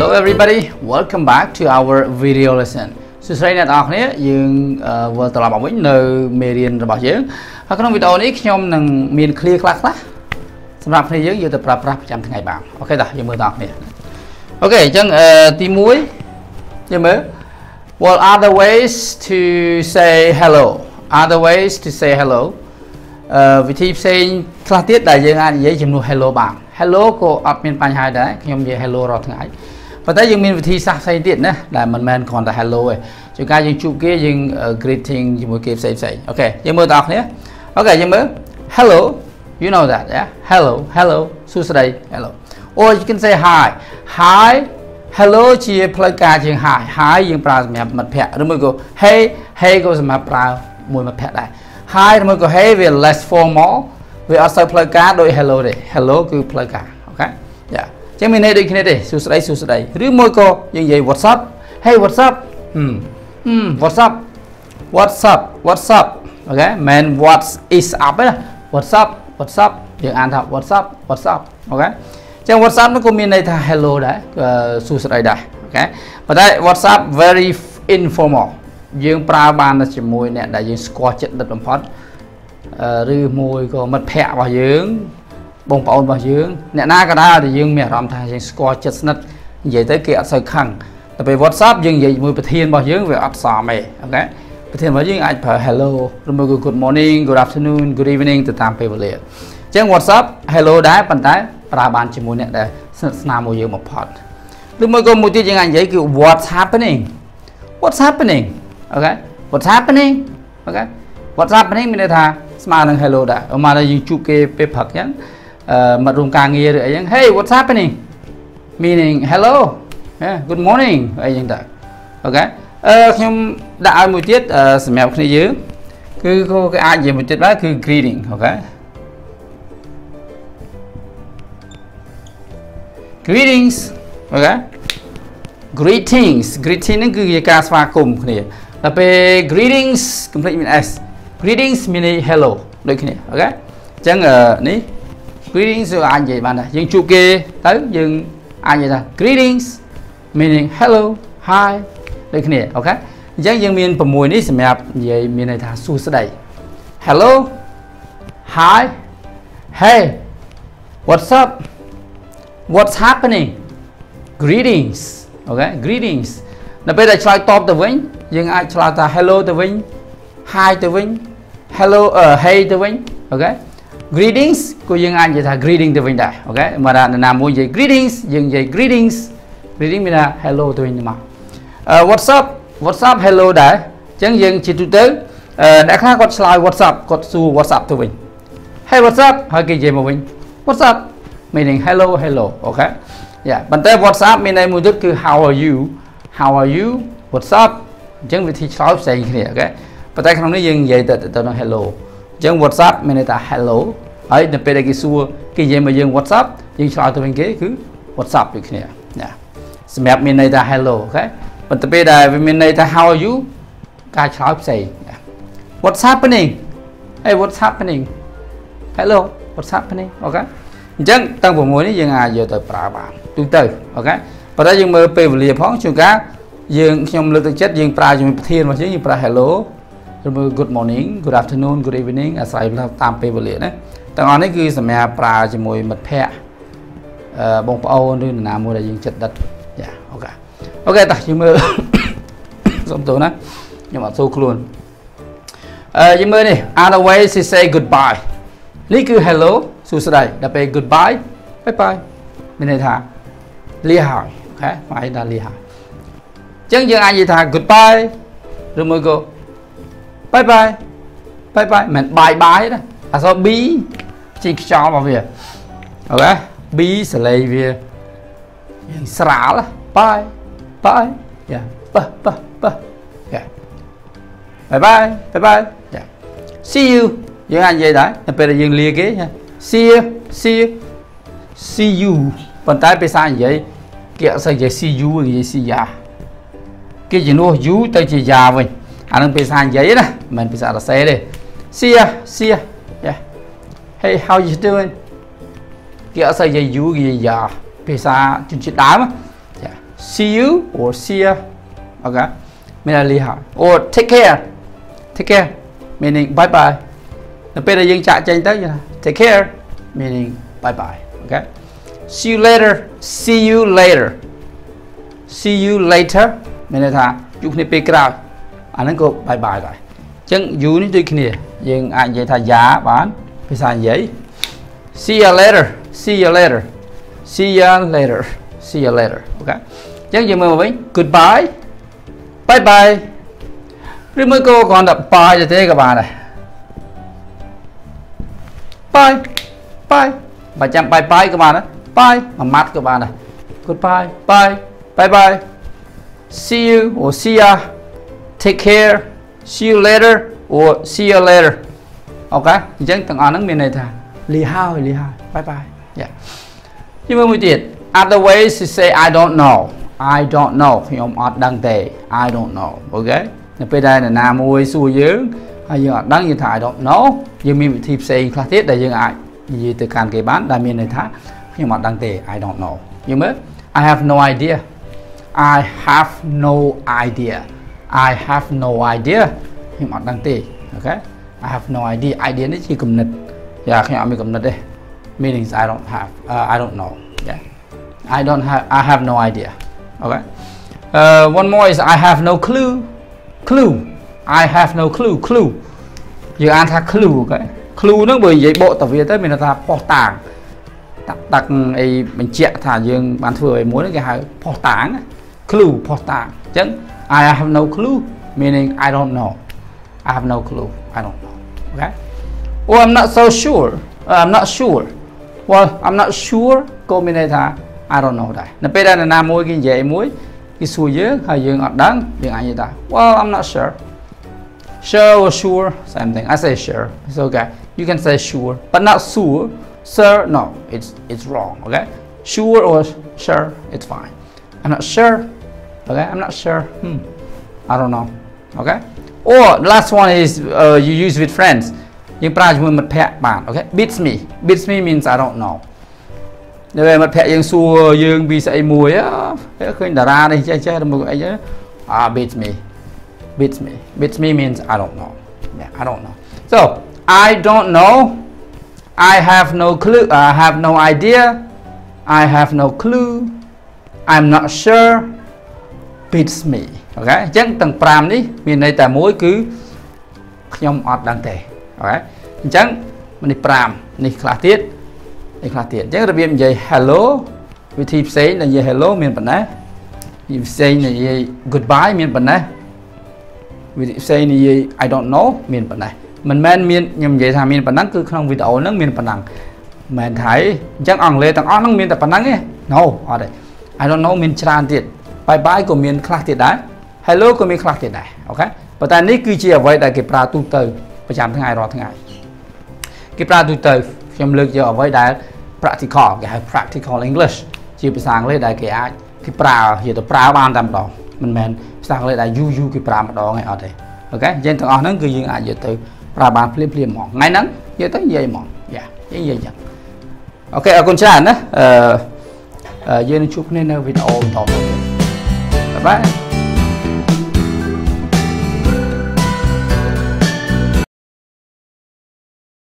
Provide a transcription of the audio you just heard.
Hello everybody welcome back to our video lesson សួស្តីអ្នកនរគ្នាយើងវិលត្រឡប់មកវិញនៅមេរៀនរបស់យើងហើយក្នុងវីដេអូនេះខ្ញុំនឹងមាន clear ខ្លះខ្លះសម្រាប់គ្នាយើងយកទៅប្រើប្រាស់ប្រចាំថ្ងៃបានអូខេតាយើងមើលតគ្នាអូខេអញ្ចឹងទី1យើងមើល Well other ways to say hello other ways to say hello អឺវិធីផ្សេងខ្លះទៀតដែលយើងអាចនិយាយជំនួស hello បាន hello ក៏អត់មានបញ្ហាដែរខ្ញុំនិយាយ hello រាល់ថ្ងៃ ប៉ុន្តែយើងមានវិធីសាស្ត្រផ្សេងទៀតណាដែលមិនមែនគ្រាន់តែ hello ទេជួនកាលយើងជួបគេយើង greeting ជាមួយគេផ្សេងផ្សេង OK យើងមើលបងប្អូនគ្នា OK យើងមើល hello you know that yeah hello hello សួស្តី hello or you can say hi hi hello ជាផ្លូវការជាង hi hi យើងប្រើសម្រាប់មិត្តភ័ក្តិឬមួយក៏ hey hey ក៏សម្រាប់ប្រើមួយមិត្តភ័ក្តិដែរ hi ឬមួយក៏ hey វា less formal វាអត់សូវផ្លូវការដូច hello ទេ hello គឺផ្លូវការ OK yeah ចឹងមានន័យដូចគ្នាទេសួស្តីសួស្តីឬមួយក៏យើងនិយាយ what's up hey what's up ហឹមហឹម what's up what's up what's up OK មិន what is up ទេ what's up what's up យើងអានថា what's up what's up OK ចឹង what's up នោះក៏មានន័យថា hello ដែរសួស្តីដែរ OK ប៉ុន្តែ what's up very informal យើងប្រើបានជាមួយអ្នកដែលយើងស្គាល់ចិត្តដិតបំផុតឬមួយក៏មិត្តភ័ក្តិរបស់យើង បងប្អូនរបស់យើងអ្នកណាក៏ដោយដែលយើងមានអារម្មណ៍ថាយើងស្គាល់ចិត្តស្និទ្ធនិយាយទៅគេអត់សូវខឹងតែពេល WhatsApp យើងនិយាយជាមួយប្រធានរបស់យើងវាអត់សមទេ OK ប្រធានរបស់យើងអាចប្រើ hello ឬមួយក៏ good morning good afternoon good evening ទៅតាមពេលវេលាអញ្ចឹង what's up hello ដែរប៉ុន្តែប្រើបានជាមួយអ្នកដែលស្និទ្ធស្នាលមួយយើងបំផុតឬមួយក៏មួយទៀតយើងអាចនិយាយគឺ what's happening what's happening OK what's happening OK what's happening មានន័យថាស្មើនឹង hello ដែរឧមាថាយើងជួបគេពេលព្រឹកអញ្ចឹង អឺមករួមការងារឬអីចឹង hey what's happening meaning hello yeah good morning អីចឹងទៅ OK អឺខ្ញុំដាក់ឲ្យមួយទៀតសម្រាប់គ្នាយើងគឺគេអាចនិយាយមួយទៀតដែរគឺ greeting OK greetings OK greetings greeting ហ្នឹងគឺជាការស្វាគមន៍គ្នាដល់ពេល greetings complete មាន s greetings មាន hello ដូចគ្នាអូខេអញ្ចឹងនេះ greetings យើងអាចនិយាយបានដែរយើងជួបគេទៅយើងអាចនិយាយថា greetings meaning hello hi ដូចគ្នាអូខេអញ្ចឹងយើងមាន6នេះសម្រាប់និយាយមានន័យថាសួស្តី hello hi hey what's up what's happening greetings អូខេ greetings ដល់ពេលដែលឆ្លើយតបទៅវិញយើងអាចឆ្លើយថា hello ទៅវិញ hi ទៅវិញ hello hey ទៅវិញអូខេ greetings ក៏យើងអាចនិយាយថា greeting ទៅវិញដែរ OK ឧមាថានរណាមួយនិយាយ greetings យើងនិយាយ greetings greeting មានថា hello ទៅវិញមកអឺ what's up what's up hello ដែរអញ្ចឹងយើងជាទូទៅអឺអ្នកខ្លះគាត់ឆ្លើយ what's up គាត់សួរ what's up ទៅវិញ hey what's up ហើយគេនិយាយមកវិញ what's up meaning hello hello OK yeah ប៉ុន្តែ what's up មានន័យមួយទៀតគឺ how are you how are you what's up អញ្ចឹងវិធីឆ្លើយផ្សេងគ្នា OK ប៉ុន្តែក្នុងនេះយើងនិយាយទៅទៅនឹង hello អញ្ចឹង WhatsApp មានន័យថា hello ហើយនៅពេលដែលគេសួរគេនិយាយមកយើង WhatsApp យើងឆ្លើយទៅវិញគេគឺ WhatsApp ដូចគ្នាណាសម្រាប់មានន័យថា hello អូខេប៉ុន្តែពេលដែលវាមានន័យថា how are you ការឆ្លើយផ្សេង What's happening Hey what's happening Hello what's happening អូខេអញ្ចឹងទាំង6នេះយើងអាចយកទៅប្រើបានទូទៅ OK ប៉ុន្តែយើងមើលពេលវេលាផងជួនកាលយើងខ្ញុំលើកទឹកចិត្តយើងប្រើជាមួយប្រធានរបស់យើងយើងប្រើ hello ឬមួយ good morning good afternoon good evening អាស្រ័យតាមពេលវេលាណាទាំងអស់នេះគឺសម្រាប់ប្រើជាមួយមិត្តភ័ក្តិអឺបងប្អូនឬនរណាមួយដែលយើងជិតដិត yeah OK OK តោះយើងមើលសុំទោសណាខ្ញុំអត់សូវខ្លួនអឺយើងមើលនេះ other way to say goodbye នេះគឺ hello សួស្តីដល់ពេល goodbye bye bye មានន័យថាលាហើយ OK មកឯងដល់លាហើយអញ្ចឹងយើងអាចនិយាយថា goodbye ឬមួយក៏ bye bye bye bye មិន bye bye ណាអក្សរ b ជាខ្យល់របស់វាអូខេ b សលេងវាយ៉ាងស្រាល bye bye យ៉ាប៉ះប៉ះប៉ះយ៉ា bye bye bye bye យ៉ា see you យើងអាចនិយាយដែរតែពេលដែលយើងលាគេ see you see you see you ប៉ុន្តែភាសានិយាយគេអត់សូវនិយាយ see you និយាយ see ya គេជំនួស you ទៅជា ya វិញ អានឹងភាសានិយាយណាមិនភាសារសេរទេ see ya see ya yeah hey how you doing គេអត់សូវនិយាយ you គេនិយាយ ya ភាសាជនជាតិដើមចា see you or see ya okay មានតែលីហើយ or take care take care meaning bye bye នៅពេលដែលយើងចាក់ចេញទៅយើង take care meaning bye bye okay see you later see you later see you later មានន័យថាជួបគ្នាពេលក្រោយ អាហ្នឹងក៏ bye bye ដែរអញ្ចឹង you នេះដូចគ្នា យើងអាចនិយាយថាយ៉ាបានភាសានិយាយ see you later see you later see you later see you later អូខេអញ្ចឹងយើងមើលមកវិញ goodbye bye bye ឬមួយក៏គ្រាន់តែ bye ទៅទេក៏បានដែរ bye bye បើចាំ bye bye ក៏បានដែរ bye មួយម៉ាត់ក៏បានដែរ goodbye bye bye bye see you or see ya take care see you later or see you later អូខេអញ្ចឹងទាំងអស់ហ្នឹងមានន័យថាលីហើយលីហើយ bye bye yeah យីមើលមួយទៀត other ways to say i don't know I don't know ខ្ញុំអត់ដឹងទេ I don't know អូខេនៅពេលដែលនរណាមួយសួរយើងហើយយើងអត់ដឹងយើងថា I don't know យើងមានវិធីផ្សេងខ្លះទៀតដែលយើងអាចនិយាយទៅកាន់គេបានដែលមានន័យថាខ្ញុំអត់ដឹងទេ I don't know យល់មើល I have no idea I have no idea I have no idea ខ្ញុំអត់ដឹងទេអូខេ I have no idea idea នេះជាគំនិតយ៉ាខ្ញុំអត់មានគំនិតទេ meanings I don't have uh, I don't know yeah I don't have I have no idea okay uh, one more is I have no clue clue I have no clue clue យើងអានថា clue អូខេ clue ហ្នឹងបើនិយាយបកទៅវាទៅមានថាផុសតាងតាក់តាក់អីបញ្ជាក់ថាយើងបានធ្វើអីមួយហ្នឹងគេហៅផុសតាង clue ផុសតាងអញ្ចឹង I have no clue meaning I don't know I have no clue I don't know okay or I'm not so sure uh, I'm not sure well I'm not sure ក៏មានន័យថា I don't know ដែរនៅពេលដែលនរណាមួយគេនិយាយមួយគេសួរយើងហើយយើងអត់ដឹងយើងអាចនិយាយថា well I'm not sure sure or sure same thing I say sure it's okay you can say sure but not sure sir no it's it's wrong okay sure or sure it's fine I'm not sure okay I'm not sure hmm I don't know okay or the last one is uh, you use with friends យើងប្រើជាមួយមិត្តភ័ក្តិបាន okay beats me beats me means I don't know នៅពេលមិត្តភ័ក្តិយើងសួរយើងពីស្អីមួយឃើញតារានេះចេះចេះមកអីអា beats me beats me beats me means I don't know yeah I don't know so I don't know I have no clue I have no idea I have no clue I'm not sure Beats me អូខេអញ្ចឹងទាំង5នេះមានន័យតែមួយគឺខ្ញុំអត់ដឹងទេអូខេអញ្ចឹងនេះ5នេះខ្លះទៀតនេះខ្លះទៀតអញ្ចឹងរបៀបនិយាយ hello វិធីផ្សេងដែលនិយាយ hello មានប៉ុណ្ណេះវិធីផ្សេងនិយាយ goodbye មានប៉ុណ្ណេះវិធីផ្សេងនិយាយ I don't know មានប៉ុណ្ណេះមិនមែនមានខ្ញុំនិយាយថាមានប៉ុណ្ណឹងគឺក្នុងវីដេអូហ្នឹងមានប៉ុណ្ណឹងមិនមែនថាអញ្ចឹងអង់គ្លេសទាំងអស់ហ្នឹងមានតែប៉ុណ្ណឹងទេ No អត់ទេ I don't know មានច្រើនទៀត bye bye ក៏មានខ្លះទៀតដែរ hello ក៏មានខ្លះទៀតដែរអូខេប៉ុន្តែនេះគឺជាអ្វីដែលគេប្រើទូទៅប្រចាំថ្ងៃរាល់ថ្ងៃគេប្រើទូទៅខ្ញុំលើកយកអ្វីដែល practical គេហៅ practical English ជាភាសាអង់គ្លេសដែលគេអាចគេប្រើនិយាយទៅប្រើបានតែម្ដងមិនមែនភាសាអង់គ្លេសដែលយូរយូរគេប្រើម្ដងឯអត់ទេ OK យើងទាំងអស់ហ្នឹងគឺយើងអាចយកទៅប្រើបានភ្លាមភ្លាមហ្មងថ្ងៃហ្នឹងយកទៅនិយាយហ្មង yeah យើងនិយាយចឹង OK អរគុណច្រើនណាអឺយើងនឹងជួបគ្នានៅវីដេអូបន្តទៀត bye bye